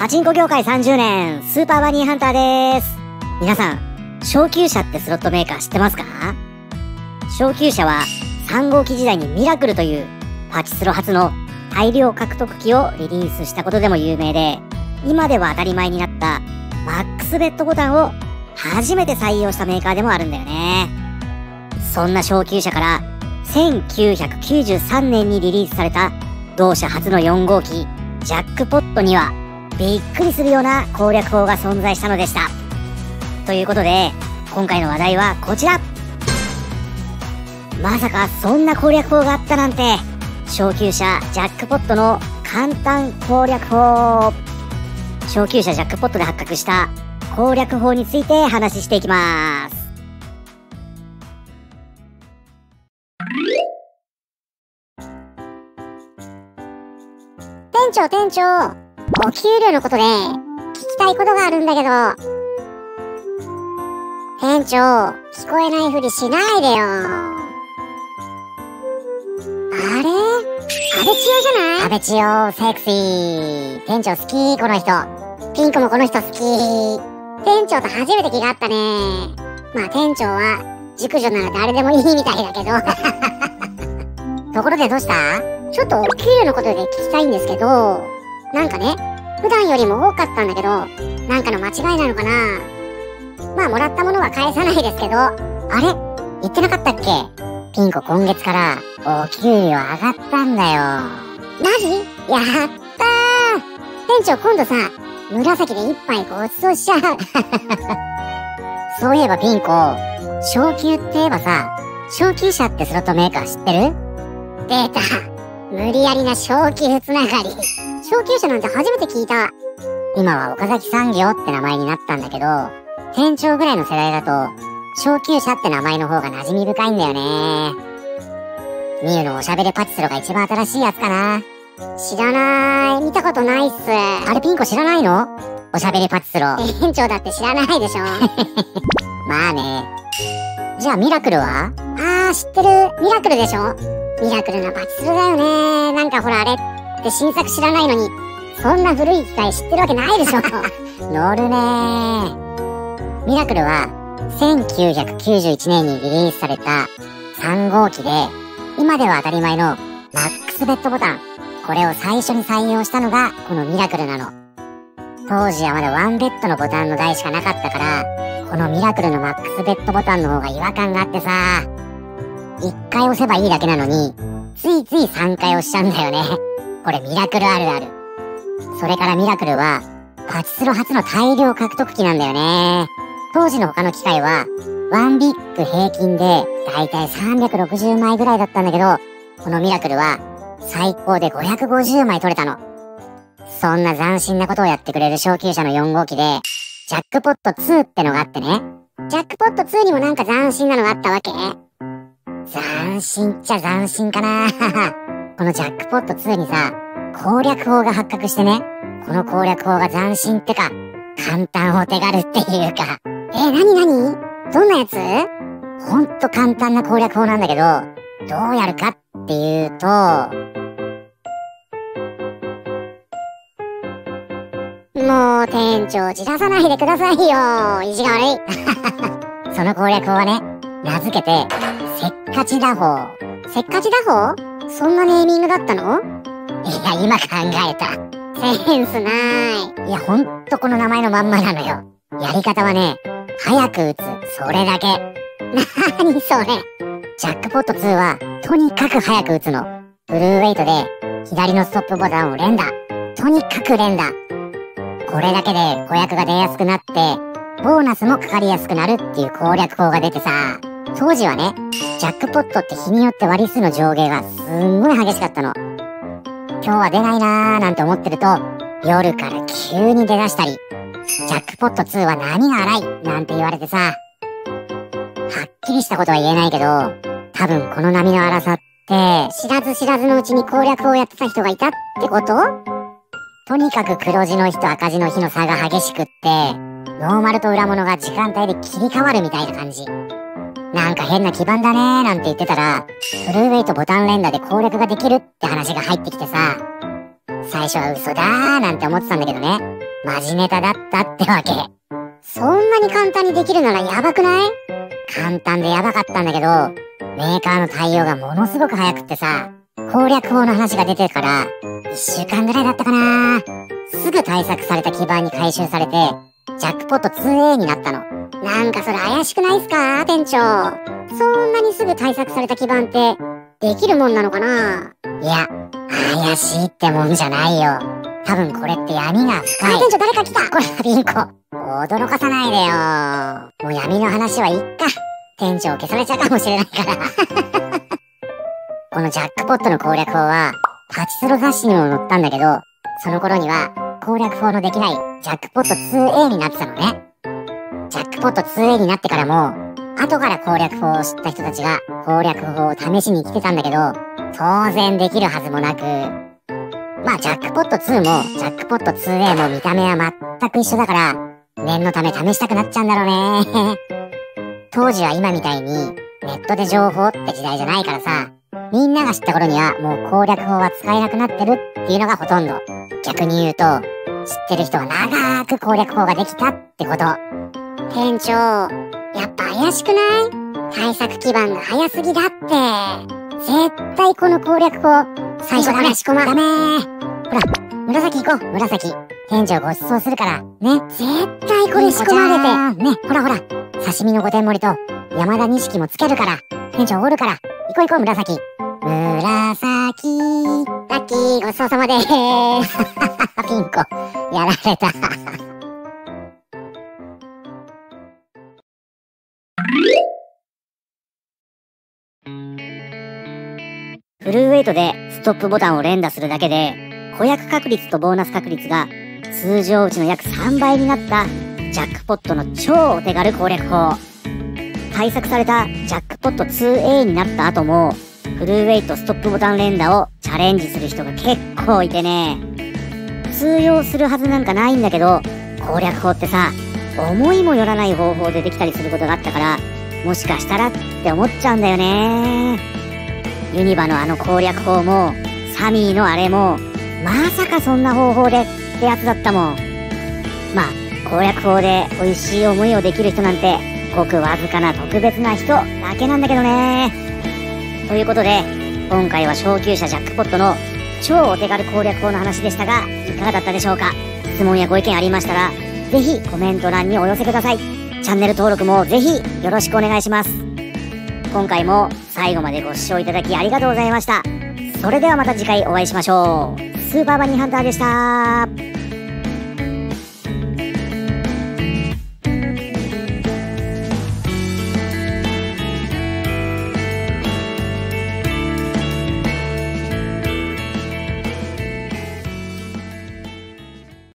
パチンコ業界30年、スーパーバニーハンターです。皆さん、昇級者ってスロットメーカー知ってますか？昇級者は3号機時代にミラクルというパチスロ初の大量獲得機をリリースしたことでも有名で、今では当たり前になったマックスベットボタンを初めて採用したメーカーでもあるんだよね。そんな昇級者から1993年にリリースされた同社初の4号機ジャックポットにはびっくりするような攻略法が存在したのでした。ということで今回の話題はこちら。まさかそんな攻略法があったなんて昇級者ジャックポットの簡単攻略法。昇級者ジャックポットで発覚した攻略法について話していきます。店長店長。お給料のことで聞きたいことがあるんだけど。店長聞こえないふりしないでよ。あれ？安倍千代じゃない？安倍千代セクシー。店長好きこの人。ピンクもこの人好き。店長と初めて気があったね。まあ店長は熟女なら誰でもいいみたいだけど。ところでどうした？ちょっとお給料のことで聞きたいんですけど。なんかね普段よりも多かったんだけどなんかの間違いなのかな？まあもらったものは返さないですけどあれ？言ってなかったっけ？ピンコ今月からお給料上がったんだよ。マジ？やったー！店長今度さ紫で一杯ごちそうしちゃう。そういえばピンコ昇級って言えばさ昇級者ってスロットメーカー知ってる？出た無理やりな昇級つながり。昇級者なんて初めて聞いた。今は岡崎産業って名前になったんだけど店長ぐらいの世代だと昇級者って名前の方が馴染み深いんだよね。ミユのおしゃべりパチスロが一番新しいやつかな。知らない。見たことないっす。あれピンコ知らないの？おしゃべりパチスロ。店長だって知らないでしょ。まあね。じゃあミラクルは？あー知ってる。ミラクルでしょミラクルなパチスロだよね。なんかほらあれって新作知らないのにそんな古い機械知ってるわけないでしょ。乗るね。ミラクルは1991年にリリースされた3号機で今では当たり前のマックスベッドボタン。これを最初に採用したのがこのミラクルなの。当時はまだワンベッドのボタンの台しかなかったからこのミラクルのマックスベッドボタンの方が違和感があってさ。1回押せばいいだけなのについつい3回押しちゃうんだよね。これミラクルあるある。それからミラクルはパチスロ初の大量獲得機なんだよね。当時の他の機械はワンビッグ平均でだいたい360枚ぐらいだったんだけどこのミラクルは最高で550枚取れたの。そんな斬新なことをやってくれる昇級者の4号機でジャックポット2ってのがあってね。ジャックポット2にもなんか斬新なのがあったわけ。斬新っちゃ斬新かな。このジャックポット2にさ、攻略法が発覚してね。この攻略法が斬新ってか、簡単お手軽っていうか。え、なになにどんなやつ？ほんと簡単な攻略法なんだけど、どうやるかっていうと、もう店長じらさないでくださいよ。意地が悪い。その攻略法はね名付けてせっかち打法せっかち打法そんなネーミングだったの？いや今考えたセンスない。いやほんとこの名前のまんまなのよ。やり方はね早く打つ。それだけ。なにそれ？ジャックポット2はとにかく早く打つの。ブルーウェイトで左のストップボタンを連打。とにかく連打。これだけで子役が出やすくなって、ボーナスもかかりやすくなるっていう攻略法が出てさ、当時はね、ジャックポットって日によって割数の上下がすんごい激しかったの。今日は出ないなーなんて思ってると、夜から急に出だしたり、ジャックポット2は何が荒い？なんて言われてさ、はっきりしたことは言えないけど、多分この波の荒さって、知らず知らずのうちに攻略をやってた人がいたってこと？とにかく黒字の日と赤字の日の差が激しくって、ノーマルと裏物が時間帯で切り替わるみたいな感じ。なんか変な基盤だねーなんて言ってたら、フルウェイトボタン連打で攻略ができるって話が入ってきてさ、最初は嘘だーなんて思ってたんだけどね。マジネタだったってわけ。そんなに簡単にできるならやばくない？簡単でやばかったんだけど、メーカーの対応がものすごく早くってさ、攻略法の話が出てるから、1週間ぐらいだったかなすぐ対策された基盤に回収されて、ジャックポット 2A になったの。なんかそれ怪しくないっすか店長。そんなにすぐ対策された基盤って、できるもんなのかな？いや、怪しいってもんじゃないよ。多分これって闇が深い。あ、店長誰か来たこれ、ピンコ。驚かさないでよ。もう闇の話はいっか。店長消されちゃうかもしれないから。このジャックポットの攻略法は、パチスロ雑誌にも載ったんだけど、その頃には攻略法のできないジャックポット 2A になってたのね。ジャックポット 2A になってからも、後から攻略法を知った人たちが攻略法を試しに来てたんだけど、当然できるはずもなく、まあジャックポット2もジャックポット 2A も見た目は全く一緒だから、念のため試したくなっちゃうんだろうね。当時は今みたいにネットで情報って時代じゃないからさ、みんなが知った頃にはもう攻略法は使えなくなってるっていうのがほとんど。逆に言うと、知ってる人は長く攻略法ができたってこと。店長、やっぱ怪しくない？対策基盤が早すぎだって。絶対この攻略法、最初ダメ、仕込ま。ダメーほら、紫行こう、紫。店長ご馳走するから、ね。絶対これ仕込まれて。ね、ほらほら、刺身の御殿盛りと山田錦もつけるから、店長おるから、行こう行こう、紫。紫。ラッキー、ごちそうさまでーす。ピンコ、やられた。フルウェイトでストップボタンを連打するだけで、顧客確率とボーナス確率が通常値の約3倍になったジャックポットの超お手軽攻略法。対策されたジャックポット 2A になった後も、フルウェイトストップボタン連打をチャレンジする人が結構いてね。通用するはずなんかないんだけど、攻略法ってさ、思いもよらない方法でできたりすることがあったから、もしかしたらって思っちゃうんだよね。ユニバのあの攻略法も、サミーのあれも、まさかそんな方法でってやつだったもん。まあ、攻略法で美味しい思いをできる人なんて、ごくわずかな特別な人だけなんだけどね。ということで、今回は昇級者ジャックポットの超お手軽攻略法の話でしたが、いかがだったでしょうか？質問やご意見ありましたら、ぜひコメント欄にお寄せください。チャンネル登録もぜひよろしくお願いします。今回も最後までご視聴いただきありがとうございました。それではまた次回お会いしましょう。スーパーバニーハンターでした。